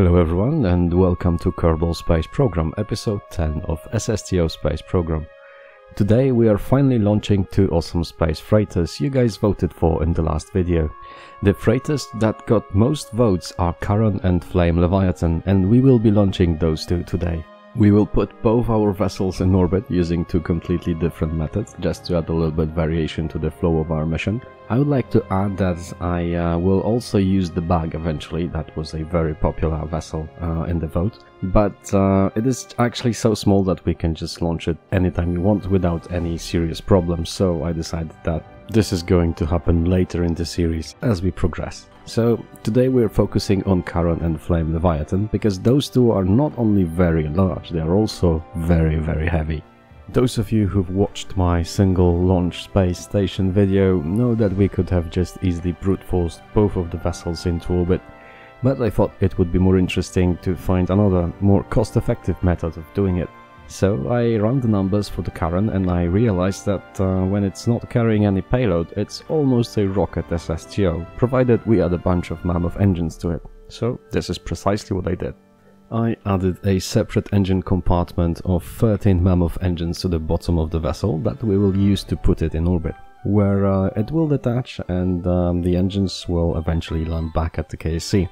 Hello everyone and welcome to Kerbal Space Program, episode 10 of SSTO Space Program. Today we are finally launching two awesome space freighters you guys voted for in the last video. The freighters that got most votes are Charon and Flame Leviathan and we will be launching those two today. We will put both our vessels in orbit using two completely different methods, just to add a little bit variation to the flow of our mission. I would like to add that I uh, will also use the bug eventually, that was a very popular vessel uh, in the vote, but uh, it is actually so small that we can just launch it anytime we want without any serious problems, so I decided that this is going to happen later in the series as we progress. So today we're focusing on Charon and Flame Leviathan because those two are not only very large, they are also very very heavy. Those of you who've watched my single launch space station video know that we could have just easily brute forced both of the vessels into orbit, but I thought it would be more interesting to find another, more cost effective method of doing it. So I ran the numbers for the Charon and I realized that uh, when it's not carrying any payload, it's almost a rocket SSTO, provided we add a bunch of mammoth engines to it. So this is precisely what I did. I added a separate engine compartment of 13 mammoth engines to the bottom of the vessel that we will use to put it in orbit, where uh, it will detach and um, the engines will eventually land back at the KSC.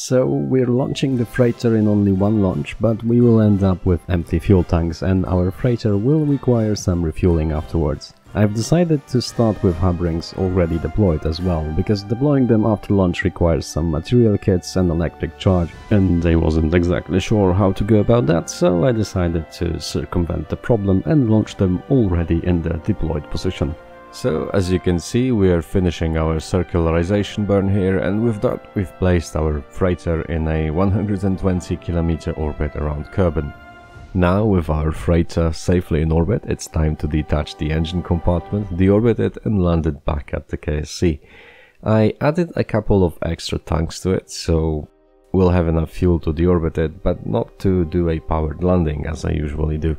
So we're launching the freighter in only one launch, but we will end up with empty fuel tanks and our freighter will require some refueling afterwards. I've decided to start with hub rings already deployed as well, because deploying them after launch requires some material kits and electric charge, and I wasn't exactly sure how to go about that, so I decided to circumvent the problem and launch them already in their deployed position. So, as you can see, we are finishing our circularization burn here, and with that we've placed our freighter in a 120 km orbit around Kerbin. Now, with our freighter safely in orbit, it's time to detach the engine compartment, deorbit it and land it back at the KSC. I added a couple of extra tanks to it, so we'll have enough fuel to deorbit it, but not to do a powered landing as I usually do.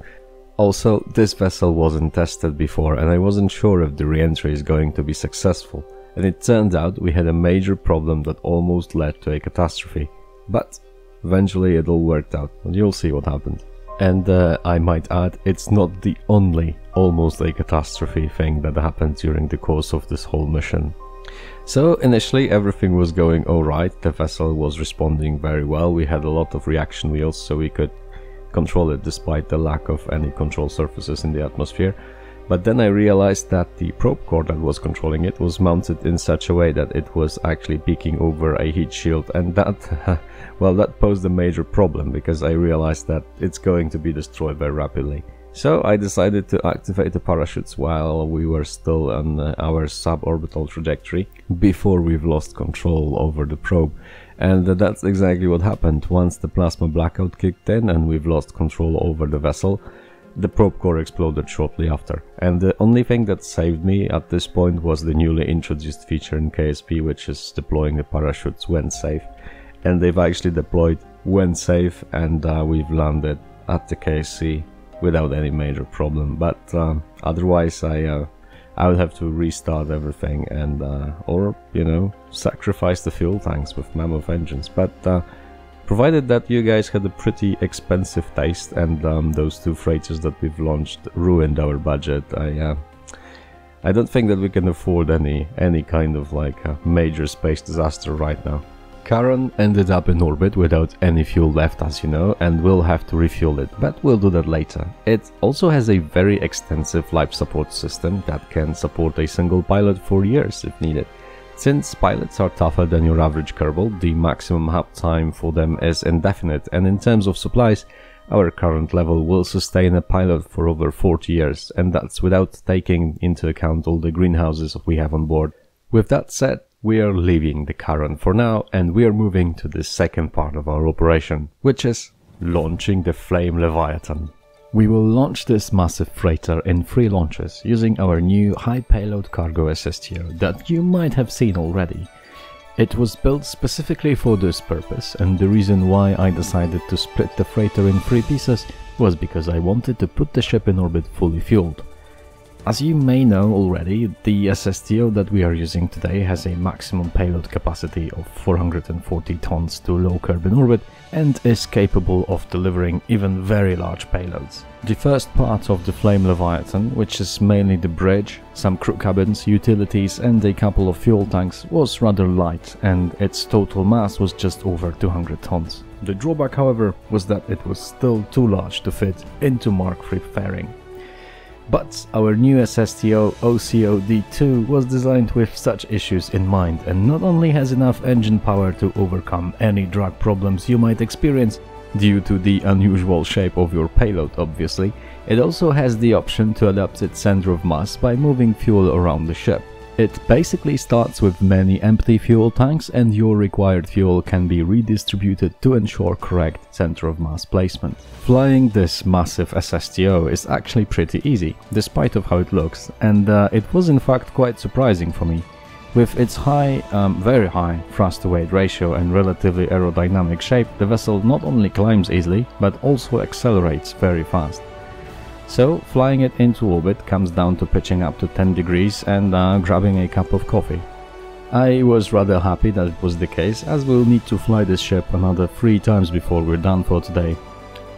Also, this vessel wasn't tested before and I wasn't sure if the re-entry is going to be successful, and it turned out we had a major problem that almost led to a catastrophe. But eventually it all worked out, and you'll see what happened. And uh, I might add, it's not the only almost a catastrophe thing that happened during the course of this whole mission. So initially everything was going alright, the vessel was responding very well, we had a lot of reaction wheels so we could control it despite the lack of any control surfaces in the atmosphere. But then I realized that the probe core that was controlling it was mounted in such a way that it was actually peeking over a heat shield and that, well, that posed a major problem because I realized that it's going to be destroyed very rapidly. So I decided to activate the parachutes while we were still on our suborbital trajectory before we've lost control over the probe. And that's exactly what happened. Once the plasma blackout kicked in and we've lost control over the vessel, the probe core exploded shortly after. And the only thing that saved me at this point was the newly introduced feature in KSP, which is deploying the parachutes when safe. And they've actually deployed when safe, and uh, we've landed at the KSC without any major problem. But uh, otherwise, I uh, I would have to restart everything and uh, or you know sacrifice the fuel tanks with mammoth engines. But uh, provided that you guys had a pretty expensive taste and um, those two freighters that we've launched ruined our budget, I uh, I don't think that we can afford any any kind of like a major space disaster right now. Charon ended up in orbit without any fuel left as you know and we'll have to refuel it, but we'll do that later. It also has a very extensive life support system that can support a single pilot for years if needed. Since pilots are tougher than your average Kerbal, the maximum hab time for them is indefinite and in terms of supplies, our current level will sustain a pilot for over 40 years and that's without taking into account all the greenhouses we have on board. With that said, we are leaving the Charon for now and we are moving to the second part of our operation, which is launching the Flame Leviathan. We will launch this massive freighter in three launches using our new high payload cargo SSTO that you might have seen already. It was built specifically for this purpose and the reason why I decided to split the freighter in three pieces was because I wanted to put the ship in orbit fully fueled. As you may know already, the SSTO that we are using today has a maximum payload capacity of 440 tons to low Kerbin orbit and is capable of delivering even very large payloads. The first part of the Flame Leviathan, which is mainly the bridge, some crew cabins, utilities and a couple of fuel tanks, was rather light and its total mass was just over 200 tons. The drawback however was that it was still too large to fit into Mark III fairing. But our new SSTO OCO-D2 was designed with such issues in mind and not only has enough engine power to overcome any drag problems you might experience due to the unusual shape of your payload obviously, it also has the option to adapt its center of mass by moving fuel around the ship. It basically starts with many empty fuel tanks and your required fuel can be redistributed to ensure correct center of mass placement. Flying this massive SSTO is actually pretty easy, despite of how it looks, and uh, it was in fact quite surprising for me. With its high, um, very high thrust to weight ratio and relatively aerodynamic shape, the vessel not only climbs easily, but also accelerates very fast. So flying it into orbit comes down to pitching up to 10 degrees and uh, grabbing a cup of coffee. I was rather happy that it was the case as we'll need to fly this ship another 3 times before we're done for today.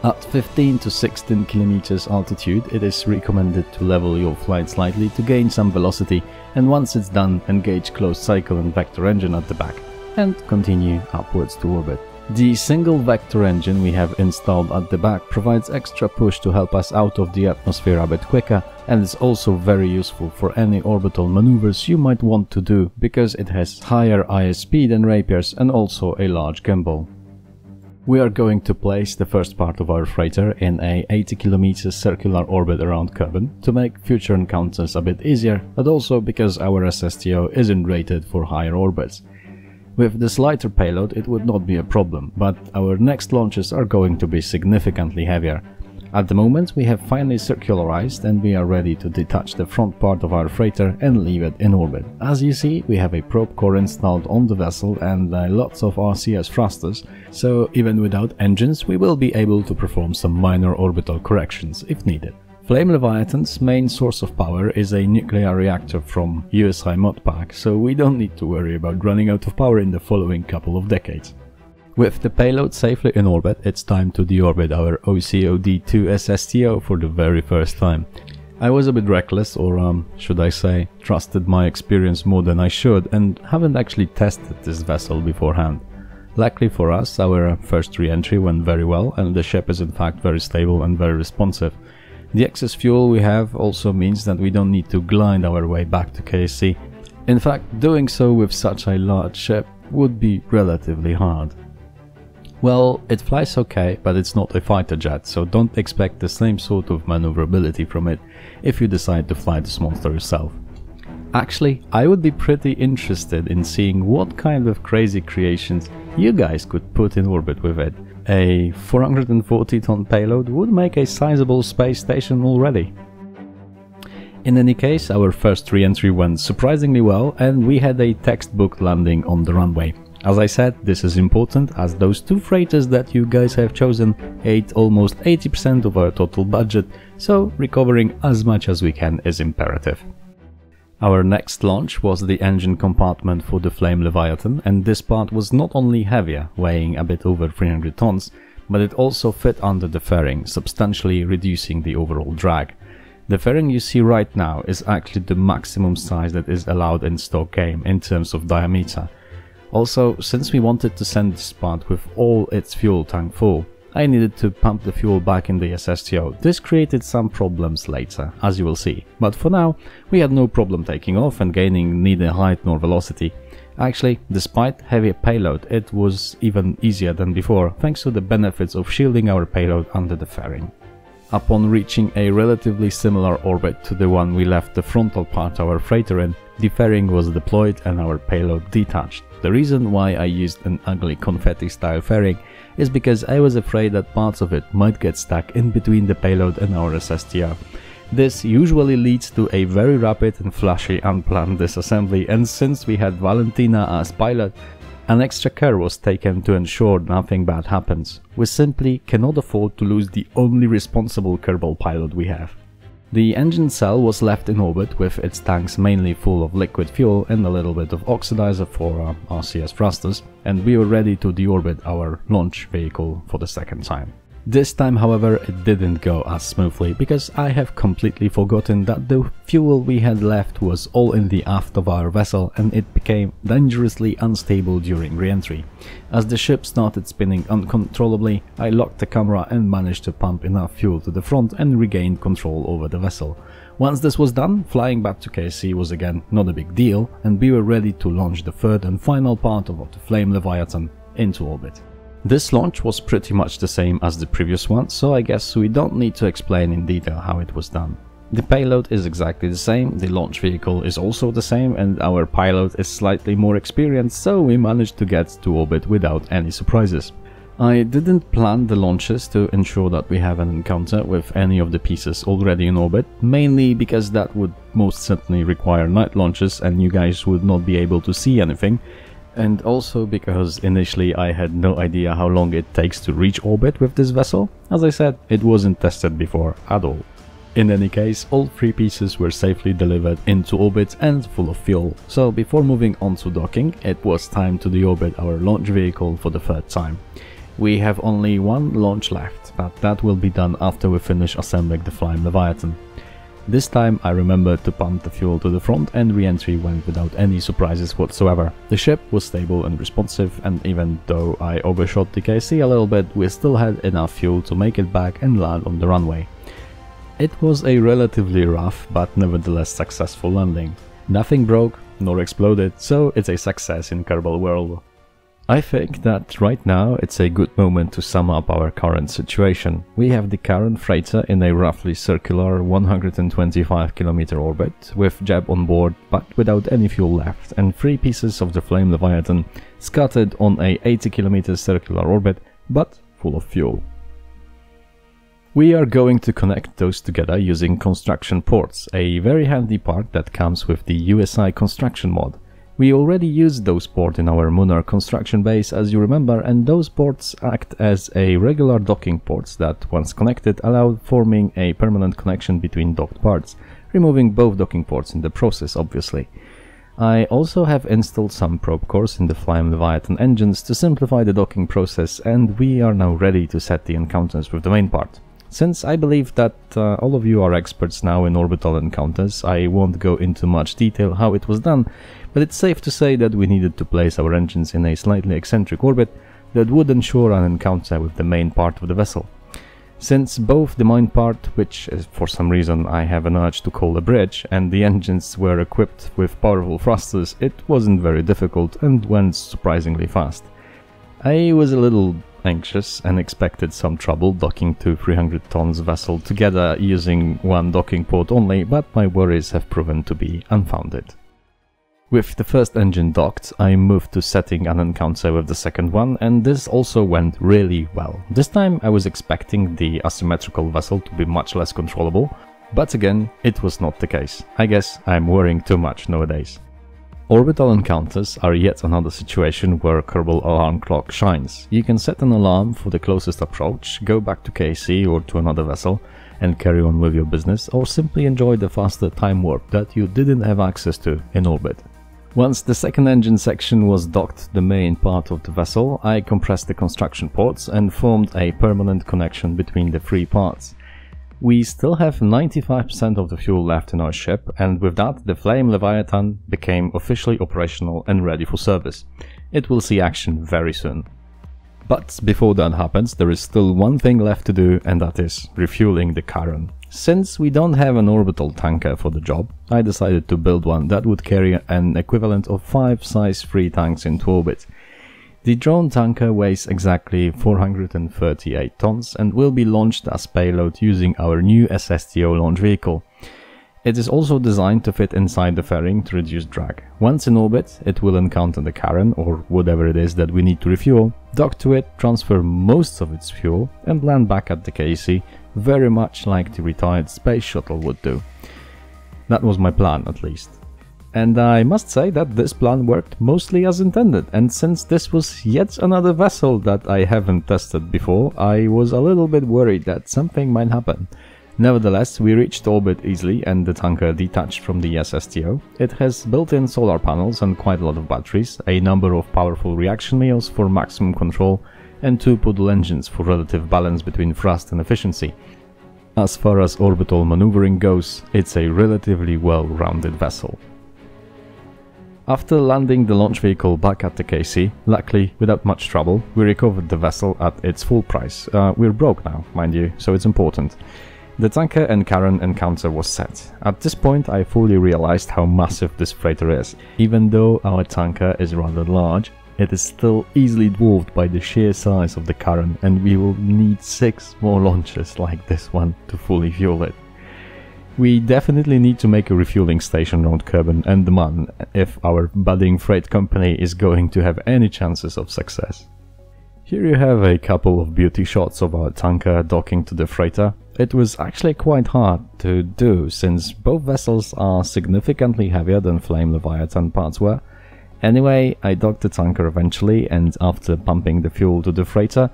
At 15 to 16 kilometers altitude it is recommended to level your flight slightly to gain some velocity and once it's done engage closed cycle and vector engine at the back and continue upwards to orbit. The single vector engine we have installed at the back provides extra push to help us out of the atmosphere a bit quicker and is also very useful for any orbital maneuvers you might want to do because it has higher ISP than Rapier's and also a large gimbal. We are going to place the first part of our freighter in a 80 km circular orbit around Kerbin to make future encounters a bit easier, but also because our SSTO isn't rated for higher orbits. With this lighter payload it would not be a problem, but our next launches are going to be significantly heavier. At the moment we have finally circularized and we are ready to detach the front part of our freighter and leave it in orbit. As you see we have a probe core installed on the vessel and uh, lots of RCS thrusters, so even without engines we will be able to perform some minor orbital corrections if needed. Flame Leviathan's main source of power is a nuclear reactor from USI Modpack, so we don't need to worry about running out of power in the following couple of decades. With the payload safely in orbit, it's time to deorbit our OCO-D2 SSTO for the very first time. I was a bit reckless, or um, should I say, trusted my experience more than I should and haven't actually tested this vessel beforehand. Luckily for us, our first re-entry went very well and the ship is in fact very stable and very responsive. The excess fuel we have also means that we don't need to glide our way back to KSC. In fact, doing so with such a large ship would be relatively hard. Well, it flies okay, but it's not a fighter jet, so don't expect the same sort of maneuverability from it if you decide to fly this monster yourself. Actually, I would be pretty interested in seeing what kind of crazy creations you guys could put in orbit with it a 440 ton payload would make a sizable space station already. In any case, our first re-entry went surprisingly well and we had a textbook landing on the runway. As I said, this is important as those two freighters that you guys have chosen ate almost 80% of our total budget, so recovering as much as we can is imperative. Our next launch was the engine compartment for the Flame Leviathan and this part was not only heavier, weighing a bit over 300 tons, but it also fit under the fairing, substantially reducing the overall drag. The fairing you see right now is actually the maximum size that is allowed in stock game in terms of diameter. Also, since we wanted to send this part with all its fuel tank full, I needed to pump the fuel back in the SSTO. This created some problems later, as you will see, but for now we had no problem taking off and gaining neither height nor velocity. Actually, despite heavier payload, it was even easier than before, thanks to the benefits of shielding our payload under the fairing. Upon reaching a relatively similar orbit to the one we left the frontal part of our freighter in, the fairing was deployed and our payload detached. The reason why I used an ugly confetti style fairing is because I was afraid that parts of it might get stuck in between the payload and our SSTO. This usually leads to a very rapid and flashy unplanned disassembly and since we had Valentina as pilot, an extra care was taken to ensure nothing bad happens. We simply cannot afford to lose the only responsible Kerbal pilot we have. The engine cell was left in orbit with its tanks mainly full of liquid fuel and a little bit of oxidizer for uh, RCS thrusters, and we were ready to deorbit our launch vehicle for the second time. This time, however, it didn't go as smoothly because I have completely forgotten that the fuel we had left was all in the aft of our vessel and it became dangerously unstable during re-entry. As the ship started spinning uncontrollably, I locked the camera and managed to pump enough fuel to the front and regained control over the vessel. Once this was done, flying back to KSC was again not a big deal and we were ready to launch the third and final part of the Flame Leviathan into orbit. This launch was pretty much the same as the previous one, so I guess we don't need to explain in detail how it was done. The payload is exactly the same, the launch vehicle is also the same and our pilot is slightly more experienced, so we managed to get to orbit without any surprises. I didn't plan the launches to ensure that we have an encounter with any of the pieces already in orbit, mainly because that would most certainly require night launches and you guys would not be able to see anything, and also because initially I had no idea how long it takes to reach orbit with this vessel. As I said, it wasn't tested before at all. In any case, all three pieces were safely delivered into orbit and full of fuel, so before moving on to docking, it was time to deorbit our launch vehicle for the third time. We have only one launch left, but that will be done after we finish assembling the Flame Leviathan. This time I remembered to pump the fuel to the front and re-entry went without any surprises whatsoever. The ship was stable and responsive and even though I overshot the KSC a little bit, we still had enough fuel to make it back and land on the runway. It was a relatively rough but nevertheless successful landing. Nothing broke nor exploded, so it's a success in Kerbal world. I think that right now it's a good moment to sum up our Charon situation. We have the current freighter in a roughly circular 125 km orbit, with Jeb on board but without any fuel left, and three pieces of the Flame Leviathan scattered on a 80 km circular orbit but full of fuel. We are going to connect those together using construction ports, a very handy part that comes with the USI construction mod. We already used those ports in our Munar construction base as you remember and those ports act as a regular docking ports that once connected allow forming a permanent connection between docked parts, removing both docking ports in the process obviously. I also have installed some probe cores in the Flame Leviathan engines to simplify the docking process and we are now ready to set the encounters with the main part. Since I believe that uh, all of you are experts now in orbital encounters, I won't go into much detail how it was done, but it's safe to say that we needed to place our engines in a slightly eccentric orbit that would ensure an encounter with the main part of the vessel. Since both the main part, which for some reason I have an urge to call a bridge, and the engines were equipped with powerful thrusters, it wasn't very difficult and went surprisingly fast. I was a little anxious and expected some trouble docking two 300 tons vessel together using one docking port only, but my worries have proven to be unfounded. With the first engine docked, I moved to setting an encounter with the second one, and this also went really well. This time I was expecting the asymmetrical vessel to be much less controllable, but again, it was not the case. I guess I'm worrying too much nowadays. Orbital encounters are yet another situation where a Kerbal Alarm Clock shines. You can set an alarm for the closest approach, go back to KSC or to another vessel, and carry on with your business, or simply enjoy the faster time warp that you didn't have access to in orbit. Once the second engine section was docked the main part of the vessel, I compressed the construction ports and formed a permanent connection between the three parts. We still have 95% of the fuel left in our ship, and with that, the Flame Leviathan became officially operational and ready for service. It will see action very soon. But before that happens, there is still one thing left to do, and that is refueling the Charon. Since we don't have an orbital tanker for the job, I decided to build one that would carry an equivalent of 5 size 3 tanks into orbit. The drone tanker weighs exactly 438 tons and will be launched as payload using our new SSTO launch vehicle. It is also designed to fit inside the fairing to reduce drag. Once in orbit, it will encounter the Charon or whatever it is that we need to refuel, dock to it, transfer most of its fuel and land back at the KSC very much like the retired space shuttle would do. That was my plan, at least. And I must say that this plan worked mostly as intended, and since this was yet another vessel that I haven't tested before, I was a little bit worried that something might happen. Nevertheless, we reached orbit easily and the tanker detached from the SSTO. It has built-in solar panels and quite a lot of batteries, a number of powerful reaction wheels for maximum control, and two Poodle engines for relative balance between thrust and efficiency. As far as orbital maneuvering goes, it's a relatively well-rounded vessel. After landing the launch vehicle back at the KSC, luckily without much trouble, we recovered the vessel at its full price. Uh, we're broke now, mind you, so it's important. The tanker and Charon encounter was set. At this point I fully realized how massive this freighter is. Even though our tanker is rather large, it is still easily dwarfed by the sheer size of the Charon and we will need 6 more launches like this one to fully fuel it. We definitely need to make a refueling station around Kerbin and the Mun if our budding freight company is going to have any chances of success. Here you have a couple of beauty shots of our tanker docking to the freighter. It was actually quite hard to do since both vessels are significantly heavier than Flame Leviathan parts were. Anyway, I docked the tanker eventually and after pumping the fuel to the freighter,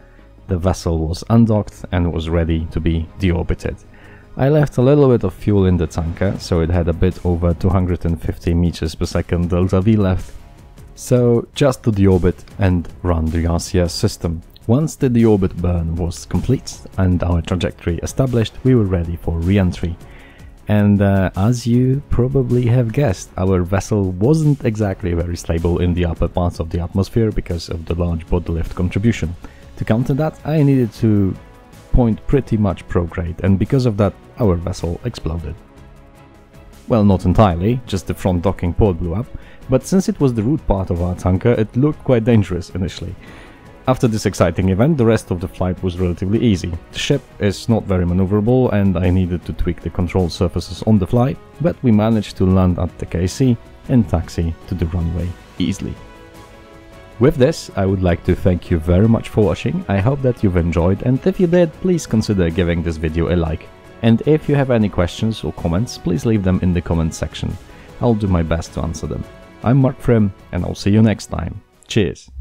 the vessel was undocked and was ready to be deorbited. I left a little bit of fuel in the tanker, so it had a bit over 250 meters per second delta V left. So just to deorbit and run the RCS system. Once the deorbit burn was complete and our trajectory established, we were ready for re-entry. And uh, as you probably have guessed, our vessel wasn't exactly very stable in the upper parts of the atmosphere because of the large body lift contribution. To counter that, I needed to point pretty much prograde and because of that our vessel exploded. Well, not entirely, just the front docking port blew up, but since it was the root part of our tanker, it looked quite dangerous initially. After this exciting event, the rest of the flight was relatively easy. The ship is not very maneuverable and I needed to tweak the control surfaces on the fly, but we managed to land at the KSC and taxi to the runway easily. With this, I would like to thank you very much for watching, I hope that you've enjoyed and if you did, please consider giving this video a like. And if you have any questions or comments, please leave them in the comment section. I'll do my best to answer them. I'm Mark Thrimm and I'll see you next time. Cheers!